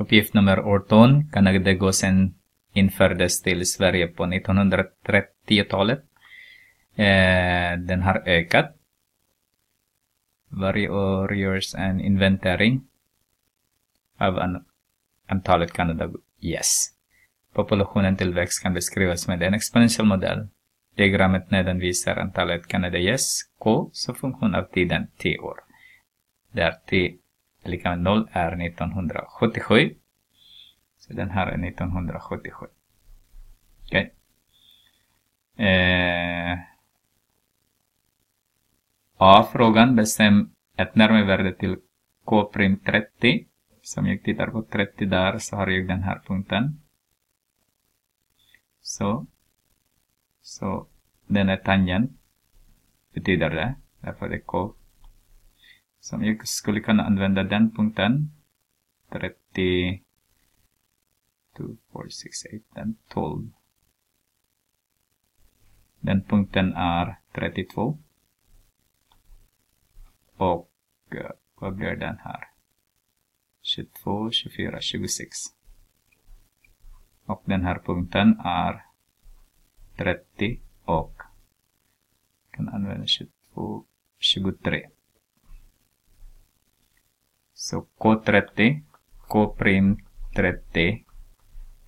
Uppgift nummer 18. Kanadagosen infördes till Sverige på 1930-talet. Eh, den har ökat. Varje år görs en inventering av an antalet Kanada. Yes. Populationen tillväxt kan beskrivas med en exponentiell modell. Diagrammet nedan visar antalet Kanada K, som funktion av tiden t år. Där t är lika med 0 är 1977. Så den här är 1977. Okej. Okay. Eh, A-frågan bestäm ett närmevärde till K' 30. Som jag tittar på 30 där så har jag den här punkten. Så. Så den är tangent. Betyder det. Därför är det K. Som jag skulle kunna använda den punkten. 30. 2, 4, 6, 8, den 12. Den punkten är 32. Och eh, vad blir den här? 22, 24, 26. Och den här punkten är 30 och kan använda 22, 23. Så K30, K'30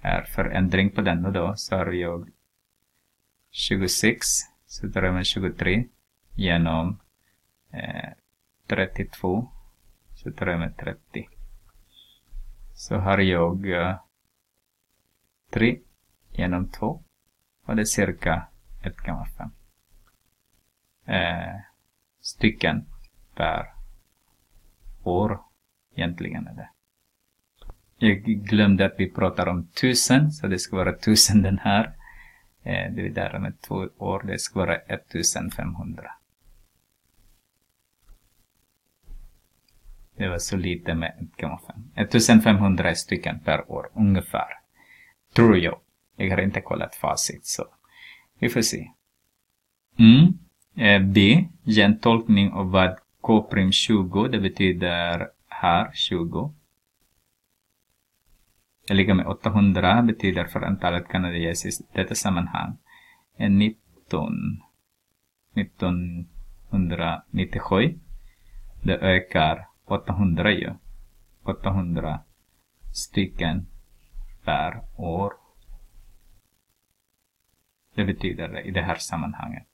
är förändring på den och då så har jag 26, så drar jag med 23 genom eh, 32, så drar jag med 30. Så har jag eh, 3 genom 2 och det är cirka 1,5 eh, stycken per år egentligen är det. Jag glömde att vi pratar om tusen, så det ska vara tusen den här. Eh, det är där med två år, det ska vara 1500. Det var så lite med 1,5. 1500 stycken per år, ungefär. Tror jag. Jag har inte kollat facit, så vi får se. Mm. Eh, B. gentolkning av vad K'20, det betyder här 20. Det ligger med 800 betyder för antalet kanadensiskt i detta sammanhang är 19 1997. Det ökar 800 ju. 800 stycken per år. Det betyder det i det här sammanhanget.